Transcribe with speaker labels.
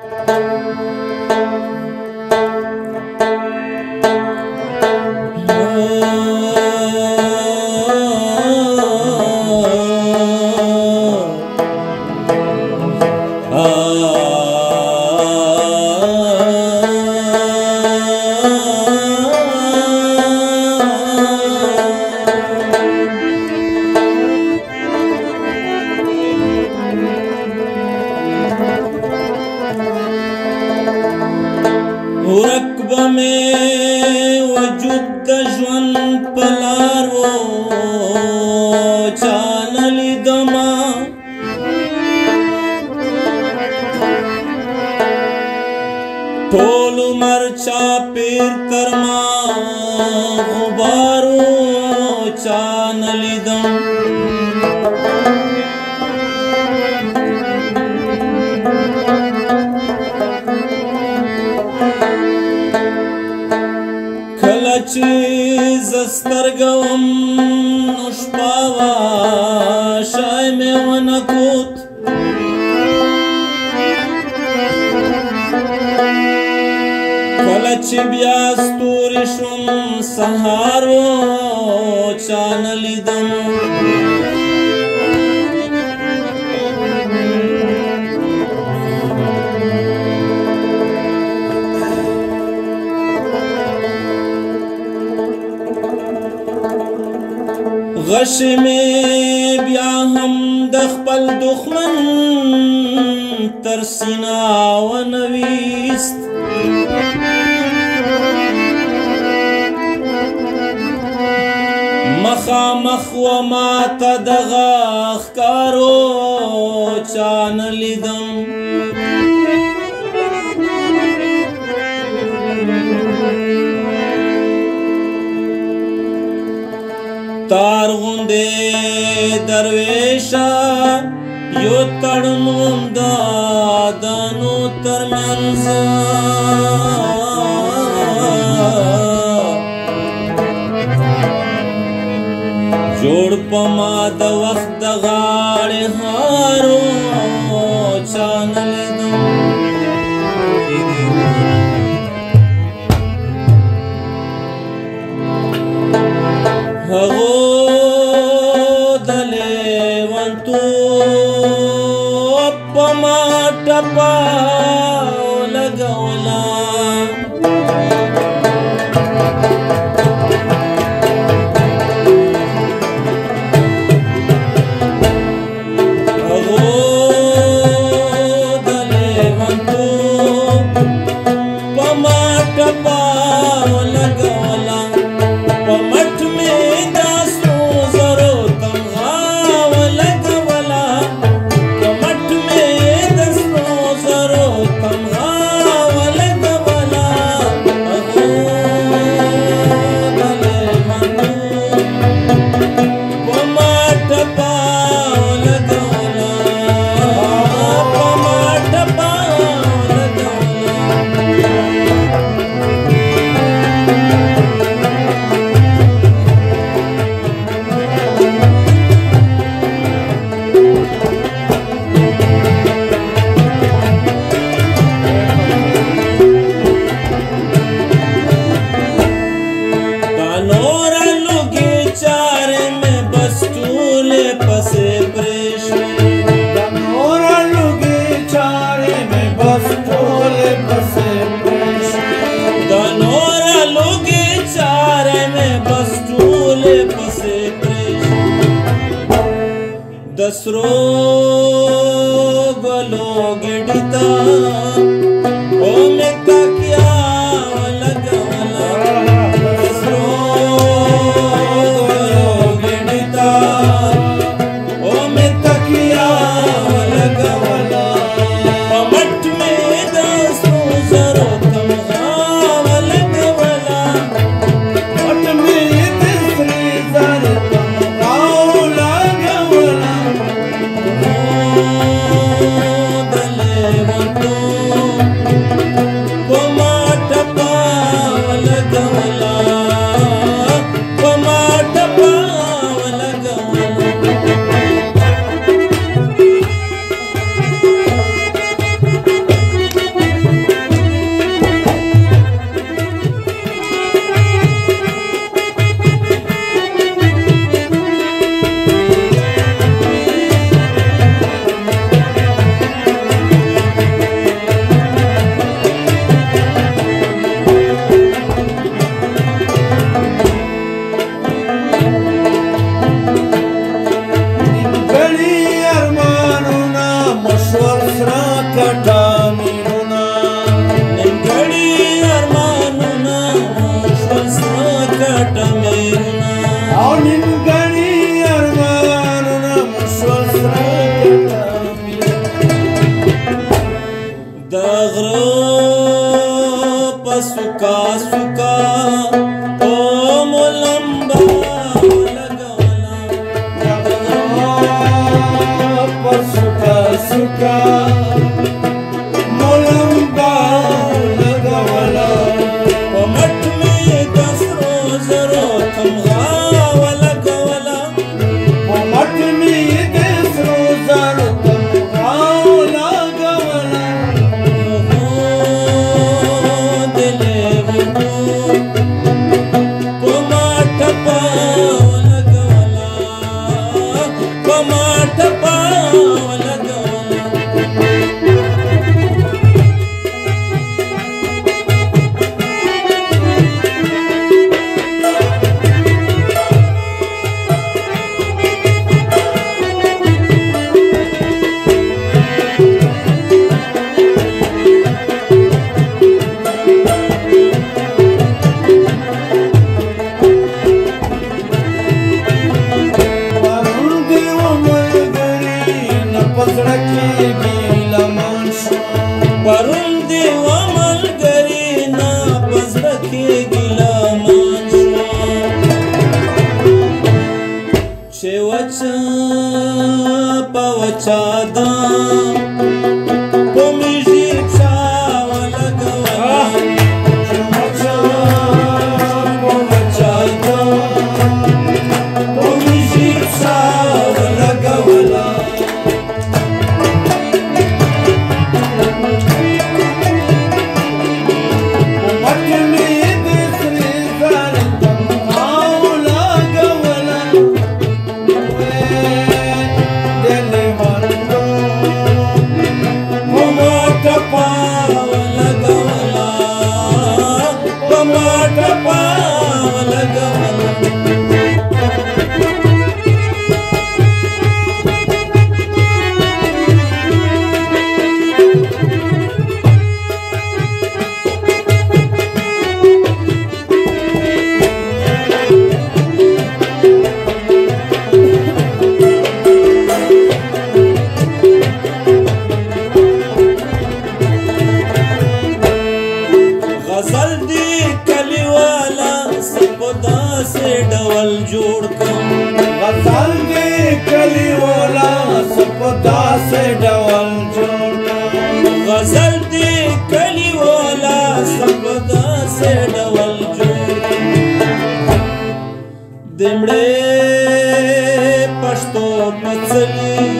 Speaker 1: Thank you. وجود د ژوند پلار وو چانلی دما ټول مر چا پیر ترما غبارو چانلی دما چې زسترګم نو شپاوا شای مې ونکوت کله چې بیا ستوري شوم سهارو چانل غش می بیا هم د خپل دښمن تر سینا و نویست مخامخ و ما ته دغه ښکارو چان لیدم تار غوندې درويشا یو تړون د دانو ترمنځ جوړ پما د وخت د غاړې هارو چانل هغو pa through मंडप पावन پرون دی و ملګری نه پزړه کې ګیله مان شوه چې وچه په وچه ډول جوړ غزل دې کلی والا سب داسې ډول جوړ دمړې پښتو پڅلې